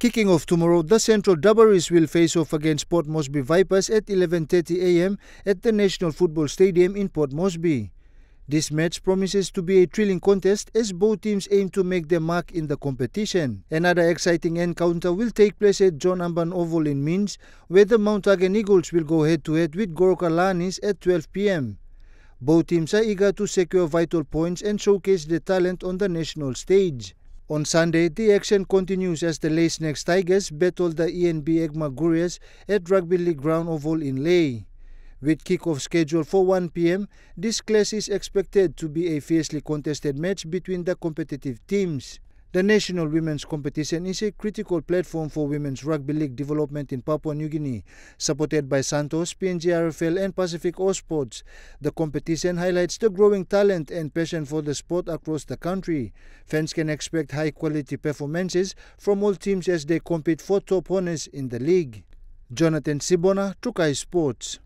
Kicking off tomorrow, the Central Dabaris will face off against Port Moresby Vipers at 11:30 a.m. at the National Football Stadium in Port Moresby. This match promises to be a thrilling contest as both teams aim to make their mark in the competition. Another exciting encounter will take place at John Amban Oval in Minj, where the Mount Hagen Eagles will go head to head with Goroka Lahanis at 12 p.m. Both teams are eager to secure vital points and showcase their talent on the national stage. On Sunday, the action continues as the Snax Tigers battle the ENB Egma at Rugby League Ground Oval in Lae. With kickoff scheduled for 1 p.m., this clash is expected to be a fiercely contested match between the competitive teams. The national women's competition is a critical platform for women's rugby league development in Papua New Guinea, supported by Santos, PNGRFL, and Pacific Sports. The competition highlights the growing talent and passion for the sport across the country. Fans can expect high quality performances from all teams as they compete for top honors in the league. Jonathan Sibona, Trukai Sports.